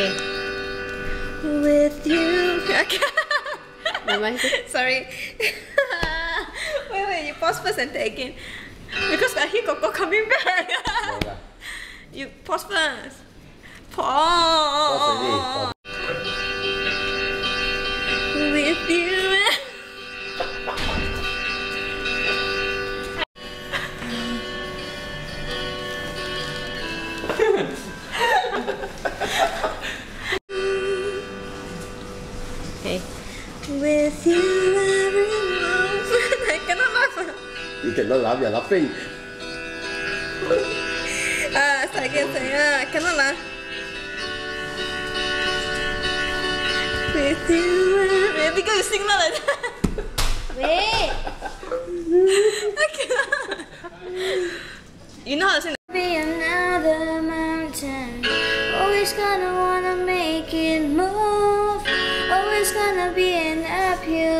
Okay. With you. Never mind. Sorry. wait, wait, you pause first and take again. Because I hear Coco coming back. you pause first. Pause. With I cannot laugh. You cannot laugh, you're laughing. Ah, start again, start again. Ah, cannot laugh. With you. Because you sing not like that. Wait. I cannot. You know how to sing be another mountain. Always gonna wanna make it move. Always gonna be an uphill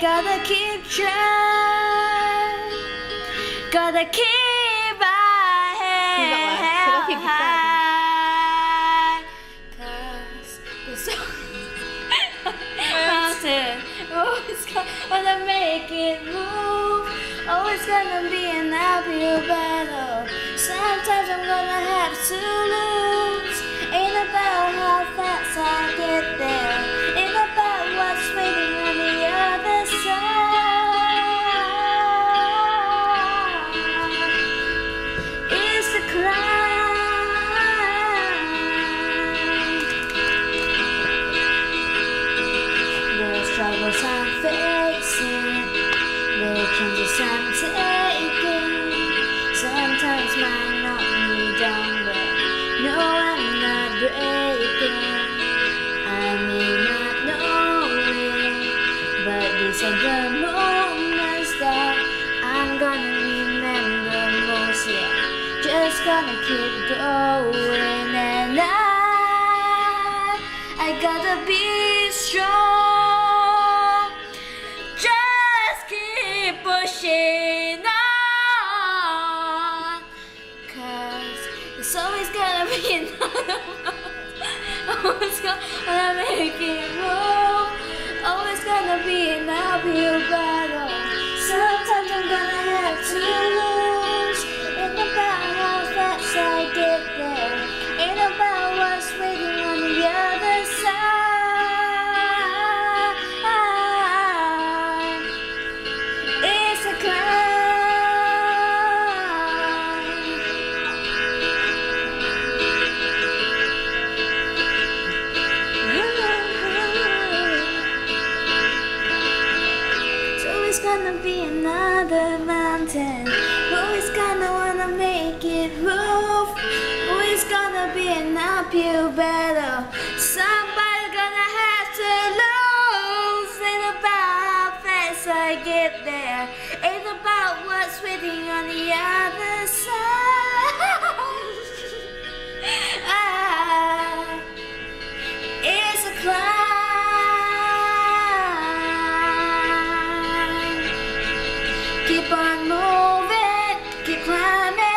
gotta keep trying. Gotta keep my head high. Cause the song mountain oh, always gonna make it move. Oh, always gonna be an uphill battle. Sometimes I'm gonna have to lose. Struggles I'm facing, changes I'm taking. Sometimes might knock me down, but no, I'm not breaking. I may not know it, but these are the moments that I'm gonna remember most. Yeah, just gonna keep going, and I, I gotta be strong. Another Always gonna make it move. Always gonna be an uphill battle. Mountain. Always gonna wanna make it move. Who is gonna be an uphill battle. Somebody's gonna have to lose. Ain't about how fast I get there. Ain't about what's waiting on the other Amén.